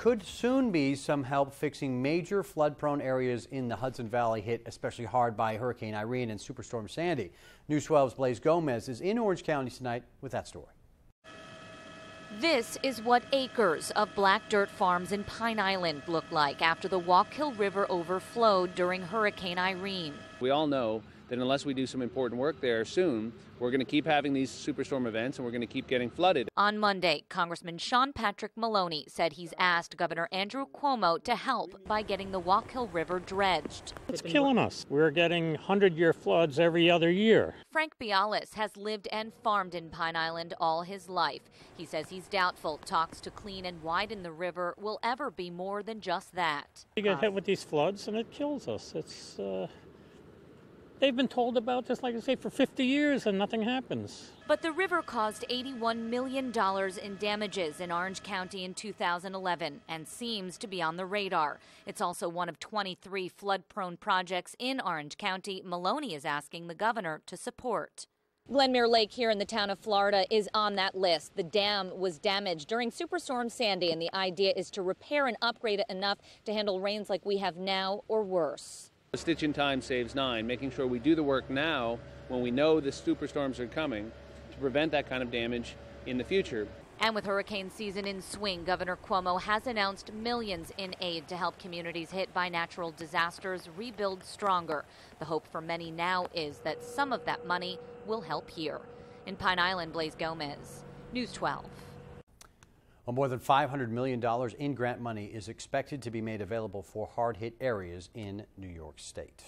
could soon be some help fixing major flood prone areas in the Hudson Valley hit especially hard by Hurricane Irene and Superstorm Sandy. News 12's Blaise Gomez is in Orange County tonight with that story. This is what acres of black dirt farms in Pine Island look like after the Wallkill River overflowed during Hurricane Irene. We all know that unless we do some important work there soon, we're going to keep having these superstorm events and we're going to keep getting flooded. On Monday, Congressman Sean Patrick Maloney said he's asked Governor Andrew Cuomo to help by getting the Wallkill River dredged. It's killing us. We're getting 100 year floods every other year. Frank Bialis has lived and farmed in Pine Island all his life. He says he's doubtful talks to clean and widen the river will ever be more than just that. You get hit with these floods and it kills us. It's. Uh They've been told about this, like I say, for 50 years and nothing happens. But the river caused $81 million in damages in Orange County in 2011 and seems to be on the radar. It's also one of 23 flood prone projects in Orange County Maloney is asking the governor to support. Glenmere Lake here in the town of Florida is on that list. The dam was damaged during Superstorm Sandy, and the idea is to repair and upgrade it enough to handle rains like we have now or worse. A stitch in time saves nine, making sure we do the work now when we know the superstorms are coming to prevent that kind of damage in the future. And with hurricane season in swing, Governor Cuomo has announced millions in aid to help communities hit by natural disasters rebuild stronger. The hope for many now is that some of that money will help here. In Pine Island, Blaise Gomez, News 12. Well, more than $500 million in grant money is expected to be made available for hard hit areas in New York State.